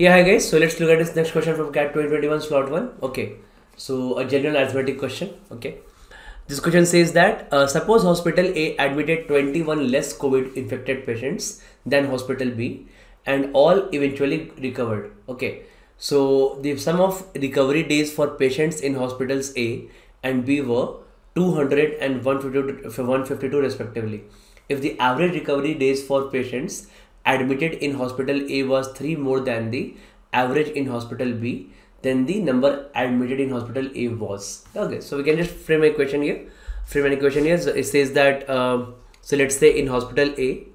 Yeah, hi guys. So let's look at this next question from CAT 2021 slot 1. Okay. So a general arithmetic question. Okay. This question says that uh, suppose hospital A admitted 21 less COVID infected patients than hospital B and all eventually recovered. Okay. So the sum of recovery days for patients in hospitals A and B were 200 and 152, 152 respectively. If the average recovery days for patients admitted in hospital A was 3 more than the average in hospital B, then the number admitted in hospital A was. Okay, so we can just frame a question here. Frame an equation here. So it says that, uh, so let's say in hospital A,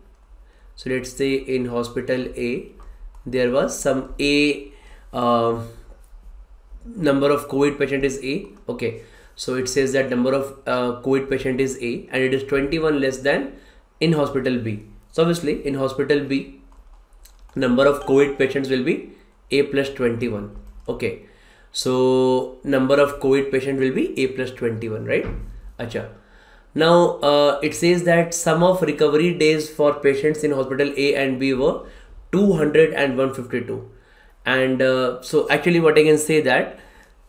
so let's say in hospital A, there was some A uh, number of COVID patient is A. Okay, so it says that number of uh, COVID patient is A and it is 21 less than in hospital B. So obviously in hospital B, number of COVID patients will be A plus 21. Okay. So number of COVID patient will be A plus 21, right? Acha. Now uh, it says that sum of recovery days for patients in hospital A and B were 200 and 152. And uh, so actually what I can say that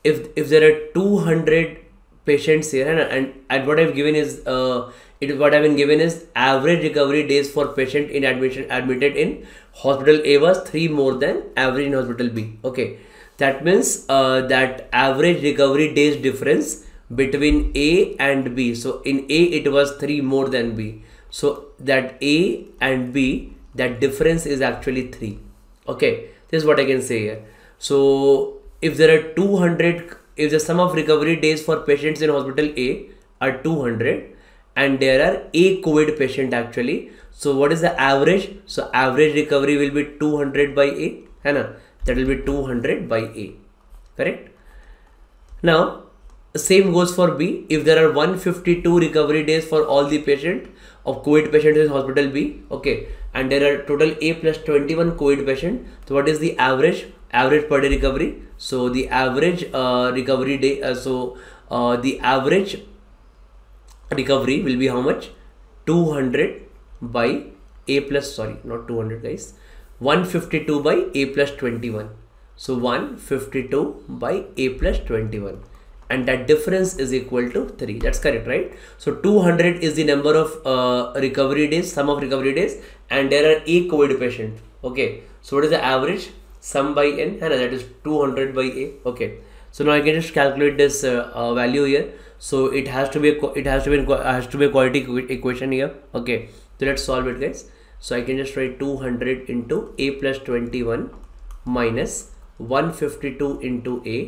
if if there are 200 patients here and, and, and what I've given is uh, what I've been given is average recovery days for patient in admission admitted in hospital A was three more than average in hospital B. Okay, that means uh, that average recovery days difference between A and B. So in A it was three more than B. So that A and B that difference is actually three. Okay, this is what I can say here. So if there are 200 if the sum of recovery days for patients in hospital A are 200 and there are a COVID patient actually. So what is the average? So average recovery will be 200 by A. Hana? That will be 200 by A. Correct? Now same goes for B. If there are 152 recovery days for all the patient of COVID patients in hospital B, okay, and there are total A plus 21 COVID patient. So what is the average? Average per day recovery. So the average uh, recovery day. Uh, so uh, the average recovery will be how much? 200 by a plus sorry not 200 guys. 152 by a plus 21 so 152 by a plus 21 and that difference is equal to 3 that's correct right? So 200 is the number of uh, recovery days sum of recovery days and there are a covid patient okay. So what is the average? Sum by n and that is 200 by a. Okay so now i can just calculate this uh, uh, value here. So it has to be a, it has to be has to be a quality equation here. Okay. So let's solve it guys. So i can just write 200 into a plus 21 minus 152 into a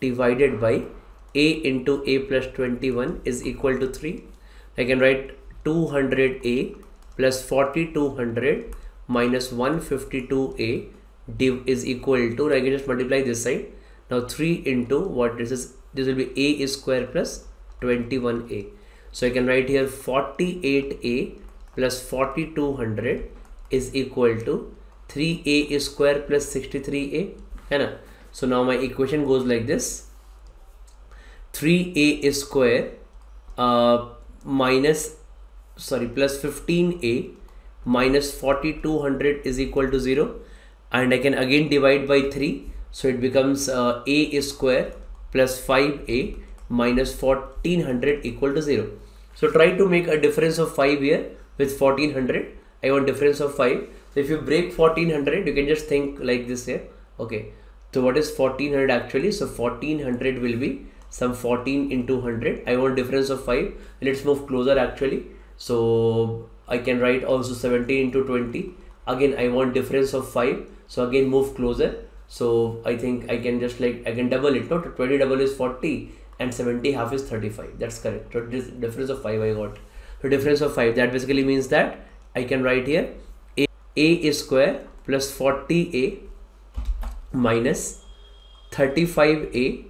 divided by a into a plus 21 is equal to 3 i can write 200a plus 4200 minus 152a div is equal to I can just multiply this side now 3 into what this is this will be a square plus 21a so I can write here 48a plus 4200 is equal to 3a square plus 63a है so now my equation goes like this. 3a square uh, minus sorry plus 15a minus 4200 is equal to 0 and I can again divide by 3 so it becomes uh, a square plus 5a minus 1400 equal to 0. So try to make a difference of 5 here with 1400. I want difference of 5. So if you break 1400, you can just think like this here. Okay. So what is 1400 actually? So 1400 will be some 14 into 100. I want difference of 5. Let's move closer actually. So I can write also 17 into 20. Again, I want difference of 5. So again, move closer so I think I can just like I can double it no? 20 double is 40 and 70 half is 35 that's correct. So this difference of 5 I got. So difference of 5 that basically means that I can write here a, a is square plus 40a minus 35a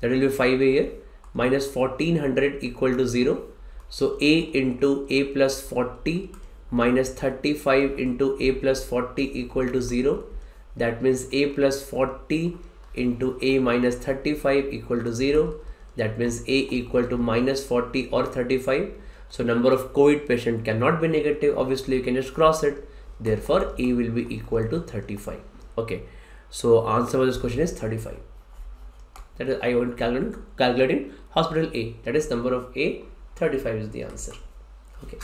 that will be 5a here minus 1400 equal to 0 so a into a plus 40 minus 35 into a plus 40 equal to 0 that means a plus 40 into a minus 35 equal to 0 that means a equal to minus 40 or 35 so number of covid patient cannot be negative obviously you can just cross it therefore a will be equal to 35 okay So answer for this question is 35. That is I went calculating calculating hospital A. That is number of A. 35 is the answer. Okay.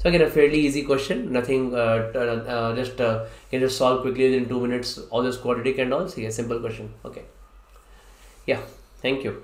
So again, a fairly easy question. Nothing. Uh, uh, just uh, can just solve quickly within two minutes. All this quadratic and all. See a simple question. Okay. Yeah. Thank you.